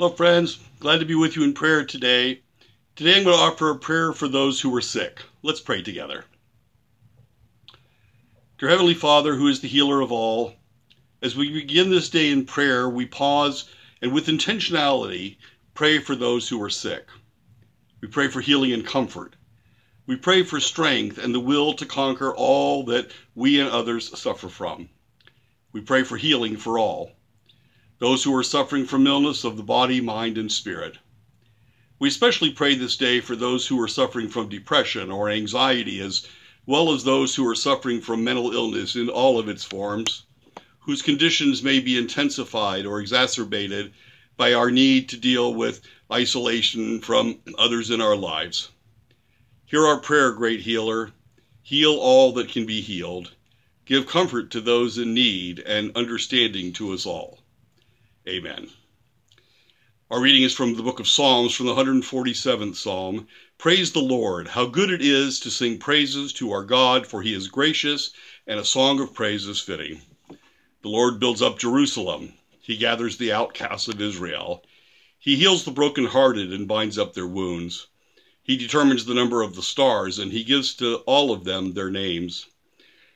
Hello, friends. Glad to be with you in prayer today. Today I'm going to offer a prayer for those who are sick. Let's pray together. Dear Heavenly Father, who is the healer of all, as we begin this day in prayer, we pause and with intentionality pray for those who are sick. We pray for healing and comfort. We pray for strength and the will to conquer all that we and others suffer from. We pray for healing for all, those who are suffering from illness of the body, mind, and spirit. We especially pray this day for those who are suffering from depression or anxiety, as well as those who are suffering from mental illness in all of its forms, whose conditions may be intensified or exacerbated by our need to deal with isolation from others in our lives. Hear our prayer, great healer. Heal all that can be healed. Give comfort to those in need and understanding to us all. Amen. Our reading is from the book of Psalms, from the 147th Psalm. Praise the Lord. How good it is to sing praises to our God, for he is gracious, and a song of praise is fitting. The Lord builds up Jerusalem. He gathers the outcasts of Israel. He heals the brokenhearted and binds up their wounds. He determines the number of the stars, and he gives to all of them their names.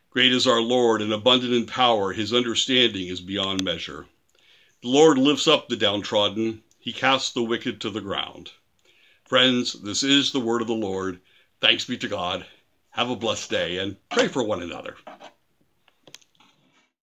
Great is our Lord, and abundant in power. His understanding is beyond measure. The Lord lifts up the downtrodden. He casts the wicked to the ground. Friends, this is the word of the Lord. Thanks be to God. Have a blessed day and pray for one another.